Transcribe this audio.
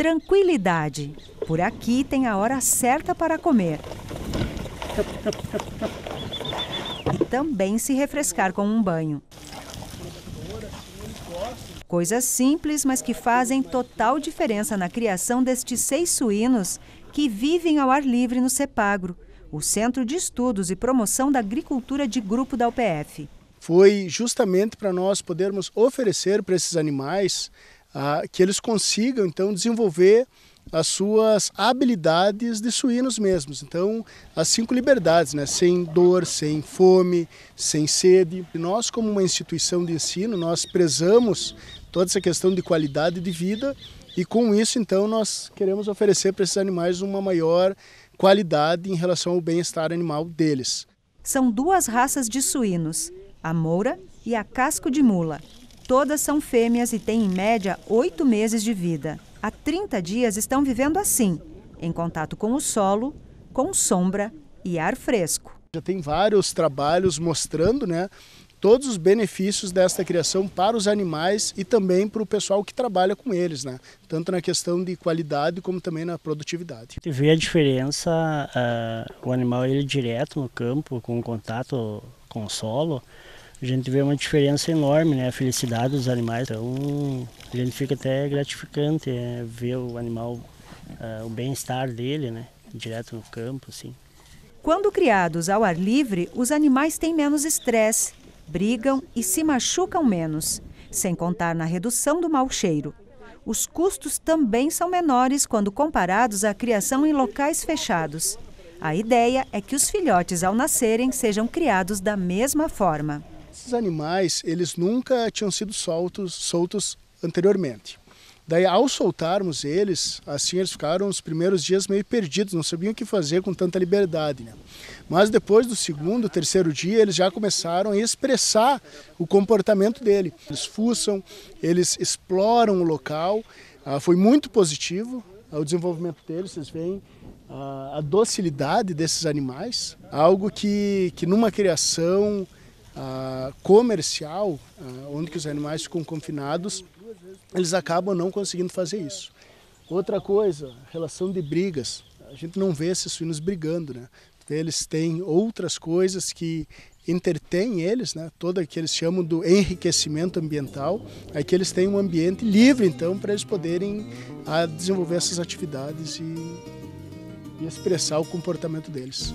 Tranquilidade. Por aqui tem a hora certa para comer. E também se refrescar com um banho. Coisas simples, mas que fazem total diferença na criação destes seis suínos que vivem ao ar livre no CEPAGRO, o Centro de Estudos e Promoção da Agricultura de Grupo da UPF. Foi justamente para nós podermos oferecer para esses animais ah, que eles consigam então desenvolver as suas habilidades de suínos mesmos. Então, as cinco liberdades, né? sem dor, sem fome, sem sede. E nós, como uma instituição de ensino, nós prezamos toda essa questão de qualidade de vida e com isso, então, nós queremos oferecer para esses animais uma maior qualidade em relação ao bem-estar animal deles. São duas raças de suínos, a moura e a casco de mula. Todas são fêmeas e têm, em média, oito meses de vida. Há 30 dias estão vivendo assim, em contato com o solo, com sombra e ar fresco. Já tem vários trabalhos mostrando né, todos os benefícios desta criação para os animais e também para o pessoal que trabalha com eles, né? tanto na questão de qualidade como também na produtividade. Você vê a diferença, uh, o animal ele direto no campo, com contato com o solo, a gente vê uma diferença enorme, né? A felicidade dos animais. Então, a gente fica até gratificante é, ver o animal, uh, o bem-estar dele, né? Direto no campo, assim. Quando criados ao ar livre, os animais têm menos estresse brigam e se machucam menos, sem contar na redução do mau cheiro. Os custos também são menores quando comparados à criação em locais fechados. A ideia é que os filhotes, ao nascerem, sejam criados da mesma forma. Esses animais, eles nunca tinham sido soltos, soltos anteriormente. Daí, ao soltarmos eles, assim eles ficaram os primeiros dias meio perdidos, não sabiam o que fazer com tanta liberdade. Né? Mas depois do segundo, terceiro dia, eles já começaram a expressar o comportamento dele. Eles fuçam, eles exploram o local. Ah, foi muito positivo ah, o desenvolvimento deles, vocês veem ah, a docilidade desses animais, algo que, que numa criação ah, comercial, ah, onde que os animais ficam confinados, eles acabam não conseguindo fazer isso. Outra coisa, relação de brigas. A gente não vê esses suínos brigando, né? Eles têm outras coisas que entretêm eles, né? Todo que eles chamam do enriquecimento ambiental, é que eles têm um ambiente livre, então, para eles poderem a, ah, desenvolver essas atividades e, e expressar o comportamento deles.